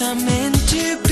intensamente